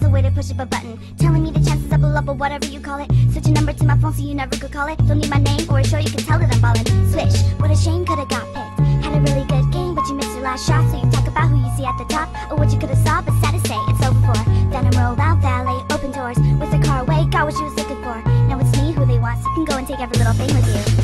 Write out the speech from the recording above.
Now's the way to push up a button. Telling me the chances double up or whatever you call it. Such a number to my phone so you never could call it. Don't need my name or a show you can tell that I'm ballin' Switch, what a shame could've got picked. Had a really good game but you missed your last shot. So you talk about who you see at the top Or what you could've saw but sad to say it's over for. Then I'm rolled out valet, open doors. With the car away, got what you was looking for. Now it's me who they want so you can go and take every little thing with you.